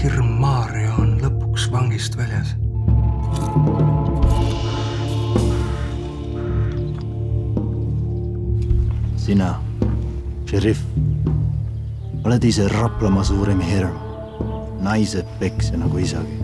hirm Maarja on lõpuks vangist väljas. sina, šerif, oled ise Raplamaa suurim hirm, naised peksja nagu isagi